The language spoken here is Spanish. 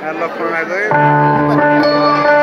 Carlos Coronado.